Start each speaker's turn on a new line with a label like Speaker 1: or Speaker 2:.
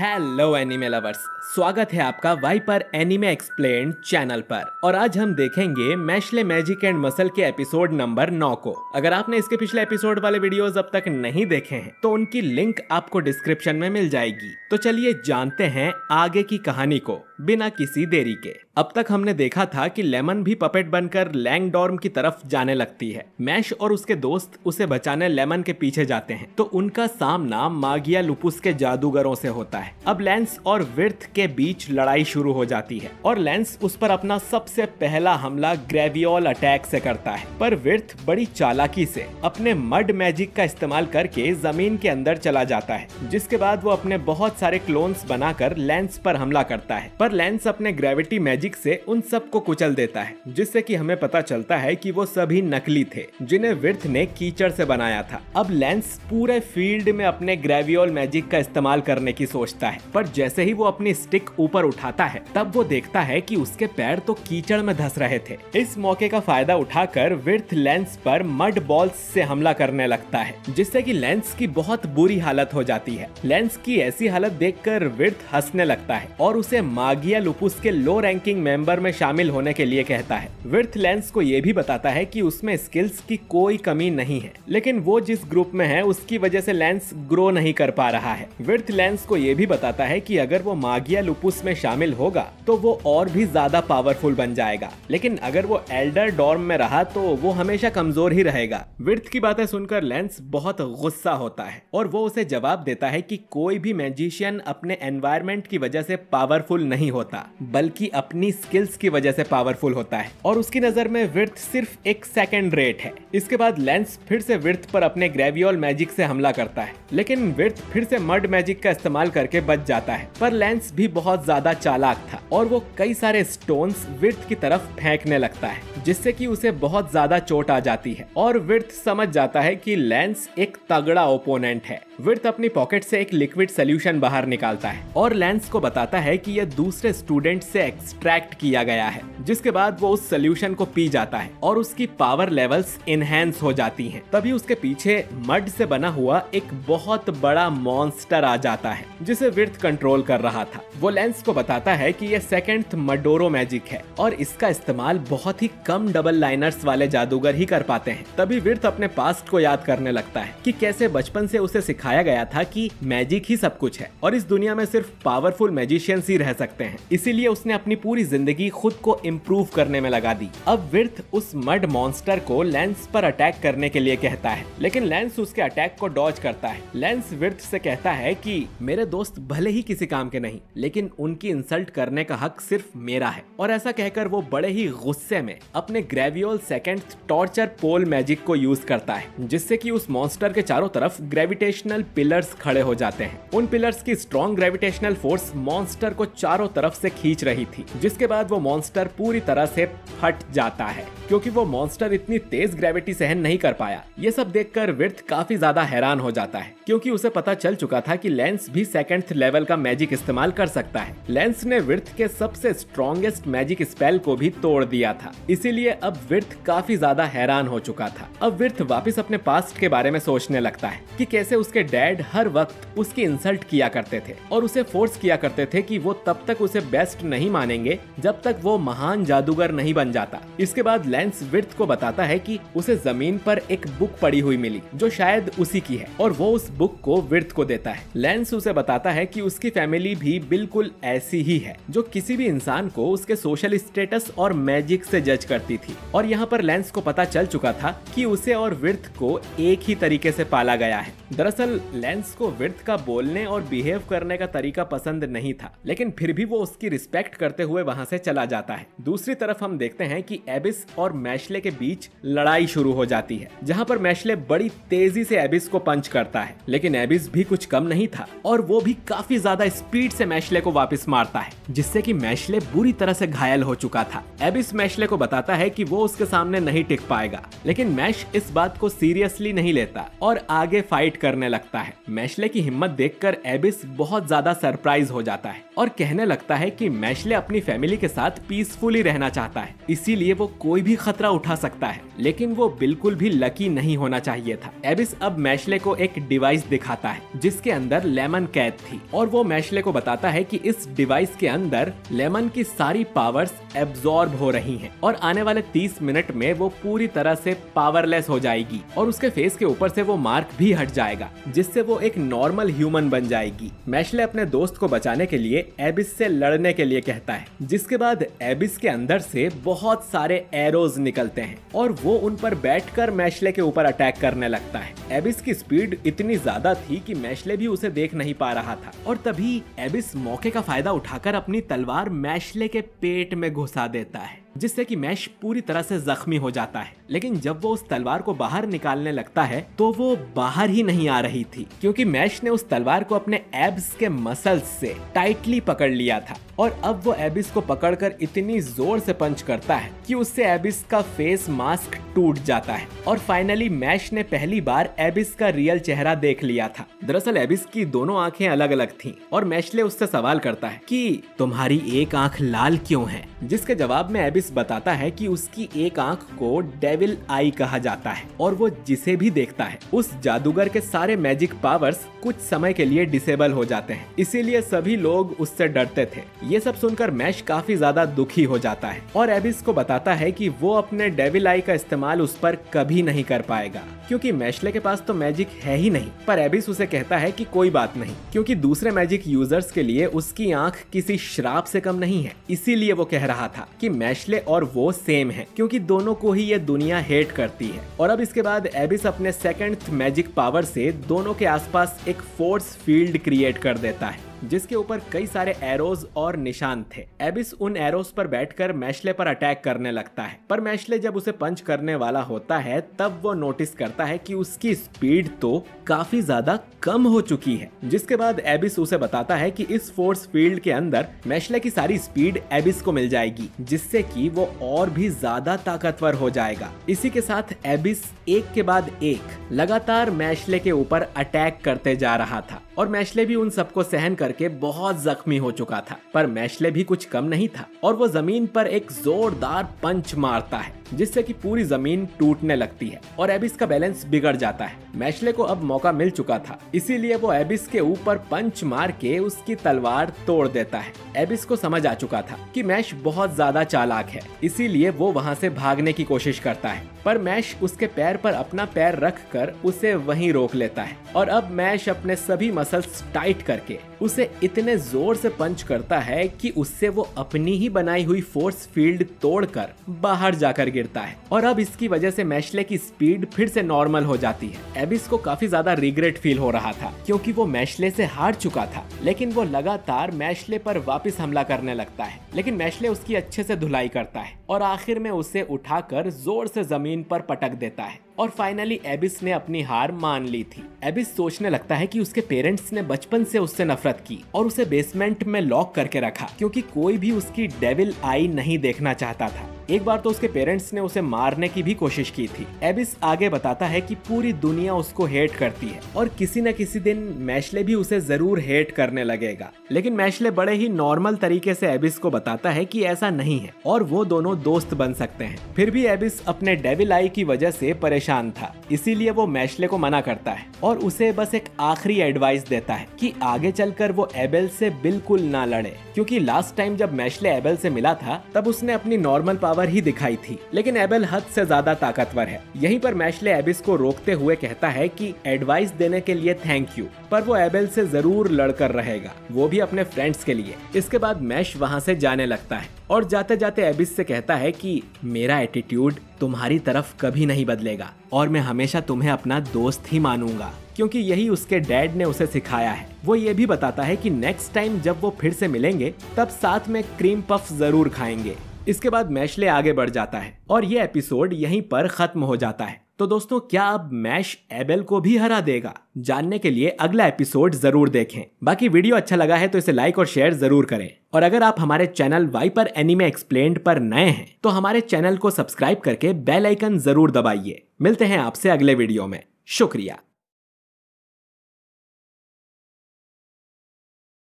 Speaker 1: Hello anime lovers स्वागत है आपका वाइपर एनिमे एक्सप्लेन चैनल पर। और आज हम देखेंगे मैशले मैजिक एंड मसल के एपिसोड नंबर 9 को। अगर आपने इसके पिछले एपिसोड वाले वीडियोस अब तक नहीं देखे हैं तो उनकी लिंक आपको डिस्क्रिप्शन में मिल जाएगी। तो चलिए जानते हैं आगे की कहानी को, बिना किसी देरी के। अब तक हमने देखा था कि लेमन भी पपेट बनकर लैंगडॉर्म की तरफ़ जाने लगती है। मैश और उसके दोस्त उसे बचाने लेमन के पीछे जाते हैं। तो उनका सामना मागिया लुपुस के जादूगरों से होता है। अब लेंस और विर्थ के बीच लड़ाई शुरू हो जाती है और लेंस उस पर अपना सबसे पहला हमला ग्रेवियोल अटैक से करता है। पर विर्थ बड़ी चालाकी से अपने मड मैजिक का इस्तेमाल करके ज़मीन के अंदर चला जाता है, जिसके बाद वो अपने बहुत सारे क्लोन्स बनाकर लेंस पर हमला करता है। पर लेंस अपने ग्रेविटी मैजिक से उन सबको कुचल देता है, जिससे कि हमें पता चलता है कि वो सभी नकली थे, जिन्हें विर्थ ने कीचड़ से बनाया था। अब लेंस पूरे फ़ील्ड में अपने ग्रेवियोल मैजिक का इस्तेमाल करने की सोचता है। पर जैसे ही वो अपनी स्टिक ऊपर उठाता है, तब वो देखता है कि उसके पैर तो कीचड़ में धस रहे थे। इस मौके का फ़ायदा उठाकर विर्थ लेंस पर मड बॉल्स से हमला करने लगता है, जिससे कि लेंस की बहुत बुरी हालत हो जाती है। लेंस की ऐसी हालत देखकर विर्थ हंसने लगता है और उसे मागिया लुपुस के लो रैंकिंग मेंबर में शामिल होने के लिए कहता है। विर्थ लेंस को ये भी बताता है कि उसमें स्किल्स की कोई कमी नहीं है, लेकिन वो जिस ग्रुप में है, उसकी वजह से लेंस ग्रो नहीं कर पा रहा है। विर्थ लेंस को ये भी बताता है कि अगर वो मागिया लुपुस में शामिल होगा तो वो और भी ज़्यादा पावरफुल बन जाएगा। लेकिन अगर वो एल्डर डॉर्म में रहा तो वो हमेशा कमज़ोर ही रहेगा। विर्थ की बातें सुनकर लेंस बहुत गुस्सा होता है और वो उसे जवाब देता है कि कोई भी मैजिशियन अपने एनवायरमेंट की वजह से पावरफुल नहीं होता, बल्कि अपनी स्किल्स की वजह से पावरफुल होता है। और उसकी नज़र में विर्थ सिर्फ़ एक सेकेंड रेट है। इसके बाद लेंस फिर से विर्थ पर अपने ग्रेवियोल मैजिक से हमला करता है। लेकिन विर्थ फिर से मर्ड मैजिक का इस्तेमाल करके बच जाता है। पर लेंस भी बहुत ज़्यादा चालाक था और वो कई सारे स्टोन्स विर्थ की तरफ़ फेंकने लगता है, जिससे कि उसे बहुत ज़्यादा चोट आ जाती है। और विर्थ समझ जाता है कि लेंस एक तगड़ा ओपोनेंट है। विर्थ अपनी पॉकेट से एक लिक्विड सोल्यूशन बाहर निकालता है और लेंस को बताता है कि यह दूसरे स्टूडेंट से एक्सट्रैक्ट किया गया है, जिसके बाद वो उस सोल्यूशन को पी जाता है और उसकी पावर लेवल्स इनहेंस हो जाती हैं। तभी उसके पीछे मड से बना हुआ एक बहुत बड़ा मॉन्स्टर आ जाता है जिसे विर्थ कंट्रोल कर रहा था। वो लेंस को बताता है कि यह सेकेंड मडोरो मैजिक है और इसका इस्तेमाल बहुत ही कम डबल लाइनर्स वाले जादूगर ही कर पाते हैं। तभी विर्थ अपने पास्ट को याद करने लगता है कि कैसे बचपन से उसे सिखाया गया था कि मैजिक ही सब कुछ है और इस दुनिया में सिर्फ़ पावरफुल मैजिशियंस ही रह सकते हैं। इसीलिए उसने अपनी पूरी ज़िंदगी खुद को इम्प्रूव करने में लगा दी। अब विर्थ उस मड मॉन्स्टर को लेंस पर अटैक करने के लिए कहता है, लेकिन लेंस उसके अटैक को डॉज करता है। लेंस विर्थ से कहता है की, मेरे दोस्त भले ही किसी काम के नहीं, लेकिन उनकी इंसल्ट करने का हक सिर्फ़ मेरा है। और ऐसा कहकर वो बड़े ही गुस्से में अपने Gravole second torture pole magic को यूज़ करता है, जिससे कि उस मॉन्स्टर के चारों तरफ़ ग्रेविटेशनल पिलर्स खड़े हो जाते हैं। उन पिलर्स की स्ट्रॉन्ग ग्रेविटेशनल फोर्स मॉन्स्टर को चारों तरफ़ से खींच रही थी, जिसके बाद वो मॉन्स्टर पूरी तरह से फट जाता है, क्योंकि वो मॉन्स्टर इतनी तेज ग्रेविटी सहन नहीं कर पाया। ये सब देखकर विर्थ काफ़ी ज़्यादा हैरान हो जाता है। क्योंकि उसे पता चल चुका था कि लेंस भी सेकेंड लेवल का मैजिक इस्तेमाल कर सकता है। लेंस ने विर्थ के सबसे स्ट्रॉन्गेस्ट मैजिक स्पेल को भी तोड़ दिया था। इसीलिए अब विर्थ काफ़ी ज़्यादा हैरान हो चुका था। अब विर्थ वापस अपने पास्ट के बारे में सोचने लगता है कि कैसे उसके डैड हर वक्त उसकी इंसल्ट किया करते थे और उसे फोर्स किया करते थे कि वो तब तक उसे बेस्ट नहीं मानेंगे जब तक वो महान जादूगर नहीं बन जाता। इसके बाद लेंस विर्थ को बताता है कि उसे ज़मीन पर एक बुक पड़ी हुई मिली, जो शायद उसी की है और वो उस बुक को विर्थ को देता है। लेंस उसे बताता है कि उसकी फैमिली भी बिल्कुल ऐसी ही है, जो किसी भी इंसान को उसके सोशल स्टेटस और मैजिक से जज करती थी। और यहाँ पर लेंस को पता चल चुका था कि उसे और विर्थ को एक ही तरीके से पाला गया है। दरअसल, लेंस को विर्थ का बोलने और बिहेव करने का तरीका पसंद नहीं था, लेकिन फिर भी वो उसकी रिस्पेक्ट करते हुए वहाँ से चला जाता है। दूसरी तरफ़ हम देखते हैं कि एबिस और मैशले के बीच लड़ाई शुरू हो जाती है, जहाँ पर मैशले बड़ी तेज़ी से एबिस को पंच करता है। लेकिन एबिस भी कुछ कम नहीं था और वो भी काफ़ी ज़्यादा स्पीड से मैशले को वापस मारता है, जिससे कि मैशले बुरी तरह से घायल हो चुका था। एबिस मैशले को बताता है कि वो उसके सामने नहीं टिक पाएगा, लेकिन मैश इस बात को सीरियसली नहीं लेता और आगे फाइट करने लगता है। मैशले की हिम्मत देखकर एबिस बहुत ज़्यादा सरप्राइज़ हो जाता है और कहने लगता है कि मैशले अपनी फैमिली के साथ पीसफुली रहना चाहता है, इसीलिए वो कोई भी खतरा उठा सकता है, लेकिन वो बिल्कुल भी लकी नहीं होना चाहिए था। एबिस अब मैशले को एक डिवाइस डिवाइस दिखाता है, जिसके अंदर लेमन कैद थी। और वो मैशले को बताता है कि इस डिवाइस के अंदर लेमन की सारी पावर्स एब्जॉर्ब हो रही हैं और आने वाले 30 मिनट में वो पूरी तरह से पावरलेस हो जाएगी और उसके फेस के ऊपर से वो मार्क भी हट जाएगा, जिससे वो एक नॉर्मल ह्यूमन बन जाएगी। मैशले अपने दोस्त को बचाने के लिए एबिस से लड़ने के लिए कहता है, जिसके बाद एबिस के अंदर से बहुत सारे एरोज निकलते हैं और वो उन पर बैठकर मैशले के ऊपर अटैक करने लगता है। एबिस की स्पीड इतनी ज़्यादा थी कि मैशले भी उसे देख नहीं पा रहा था। और तभी एबिस मौके का फ़ायदा उठाकर अपनी तलवार मैशले के पेट में घुसा देता है। जिससे कि मैश पूरी तरह से जख्मी हो जाता है। लेकिन जब वो उस तलवार को बाहर निकालने लगता है तो वो बाहर ही नहीं आ रही थी, क्योंकि मैश ने उस तलवार को अपने एब्स के मसल्स से टाइटली पकड़ लिया था। और अब वो एबिस को पकड़कर इतनी ज़ोर से पंच करता है कि उससे एबिस का फेस मास्क टूट जाता है। और फाइनली मैश ने पहली बार एबिस का रियल चेहरा देख लिया था। दरअसल एबिस की दोनों आँखें अलग अलग थीं और मैशले उससे सवाल करता है कि, तुम्हारी एक आँख लाल क्यों है? जिसके जवाब में एबिस बताता है कि उसकी एक आँख को डेविल आई कहा जाता है और वो जिसे भी देखता है, उस जादूगर के सारे मैजिक पावर्स कुछ समय के लिए डिसेबल हो जाते हैं। इसीलिए सभी लोग उससे डरते थे। ये सब सुनकर मैश काफ़ी ज़्यादा दुखी हो जाता है और एबिस को बताता है कि वो अपने डेविल आई का इस्तेमाल उस पर कभी नहीं कर पाएगा, क्योंकि मैशले के पास तो मैजिक है ही नहीं। पर एबिस उसे कहता है कि कोई बात नहीं, क्योंकि दूसरे मैजिक यूज़र्स के लिए उसकी आँख किसी श्राप से कम नहीं है। इसीलिए वो कह रहा था कि मैशले और वो सेम है, क्योंकि दोनों को ही ये दुनिया हेट करती है। और अब इसके बाद एबिस अपने सेकेंड मैजिक पावर से दोनों के आसपास एक फोर्स फ़ील्ड क्रिएट कर देता है। जिसके ऊपर कई सारे एरोज और निशान थे। एबिस उन एरोज पर बैठकर मैशले पर अटैक करने लगता है। पर मैशले जब उसे पंच करने वाला होता है, तब वो नोटिस करता है कि उसकी स्पीड तो काफ़ी ज़्यादा कम हो चुकी है। जिसके बाद एबिस उसे बताता है कि इस फोर्स फ़ील्ड के अंदर मैशले की सारी स्पीड एबिस को मिल जाएगी, जिससे कि वो और भी ज़्यादा ताकतवर हो जाएगा। इसी के साथ एबिस एक के बाद एक लगातार मैशले के ऊपर अटैक करते जा रहा था। और मैशले भी उन सबको सहन करके बहुत जख्मी हो चुका था, पर मैशले भी कुछ कम नहीं था, और वो ज़मीन पर एक जोरदार पंच मारता है, जिससे कि पूरी ज़मीन टूटने लगती है, और एबिस का बैलेंस बिगड़ जाता है। मैशले को अब मौका मिल चुका था। इसीलिए वो एबिस के ऊपर पंच मार के उसकी तलवार तोड़ देता है। एबिस को समझ आ चुका था कि मैश बहुत ज़्यादा चालाक है। इसीलिए वो वहाँ से भागने की कोशिश करता है। पर मैश उसके पैर पर अपना पैर रख कर उसे वहीं रोक लेता है। और अब मैश अपने सभी मसल्स टाइट करके उसे इतने ज़ोर से पंच करता है कि उससे वो अपनी ही बनाई हुई फोर्स फ़ील्ड तोड़कर बाहर जाकर गिरता है। और अब इसकी वजह से मैशले की स्पीड फिर से नॉर्मल हो जाती है। एबिस को काफ़ी ज़्यादा रिग्रेट फील हो रहा था, क्योंकि वो मैशले से हार चुका था, लेकिन वो लगातार मैशले पर वापस हमला करने लगता है। लेकिन मैशले उसकी अच्छे से धुलाई करता है और आखिर में उसे उठाकर ज़ोर से ज़मीन पर पटक देता है। और फाइनली एबिस ने अपनी हार मान ली थी। एबिस सोचने लगता है कि उसके पेरेंट्स ने बचपन से उससे नफरत की और उसे बेसमेंट में लॉक करके रखा, क्योंकि कोई भी उसकी डेविल आई नहीं देखना चाहता था। एक बार तो उसके पेरेंट्स ने उसे मारने की भी कोशिश की थी। एबिस आगे बताता है कि पूरी दुनिया उसको हेट करती है और किसी न किसी दिन मैशले भी उसे ज़रूर हेट करने लगेगा। लेकिन मैशले बड़े ही नॉर्मल तरीके से एबिस को बताता है कि ऐसा नहीं है और वो दोनों दोस्त बन सकते हैं। फिर भी एबिस अपने डेविल आई की वजह से परेशान था। इसीलिए वो मैशले को मना करता है और उसे बस एक आखिरी एडवाइस देता है कि आगे चलकर वो एबेल से बिल्कुल ना लड़े। क्योंकि लास्ट टाइम जब मैशले एबेल से मिला था, तब उसने अपनी नॉर्मल पावर पावर ही दिखाई थी, लेकिन एबेल हद से ज़्यादा ताकतवर है। यहीं पर मैशले एबिस को रोकते हुए कहता है कि एडवाइस देने के लिए थैंक यू, पर वो एबेल से ज़रूर लड़कर रहेगा, वो भी अपने फ्रेंड्स के लिए। इसके बाद मैश वहाँ से जाने लगता है, और जाते जाते एबिस से कहता है कि, मेरा एटीट्यूड तुम्हारी तरफ़ कभी नहीं बदलेगा, और मैं हमेशा तुम्हें अपना दोस्त ही मानूँगा। क्योंकि यही उसके डैड ने उसे सिखाया है। वो ये भी बताता है कि नेक्स्ट टाइम जब वो फिर से मिलेंगे, तब साथ में क्रीम पफ ज़रूर खाएँगे। इसके बाद मैशले आगे बढ़ जाता है और ये एपिसोड यहीं पर खत्म हो जाता है। तो दोस्तों, क्या अब मैश एबेल को भी हरा देगा? जानने के लिए अगला एपिसोड ज़रूर देखें। बाकी वीडियो अच्छा लगा है तो इसे लाइक और शेयर ज़रूर करें। और अगर आप हमारे चैनल वाइपर एनिमे एक्सप्लेन पर नए हैं तो हमारे चैनल को सब्सक्राइब करके बेल आइकन ज़रूर दबाइए। मिलते हैं आपसे अगले वीडियो में। शुक्रिया।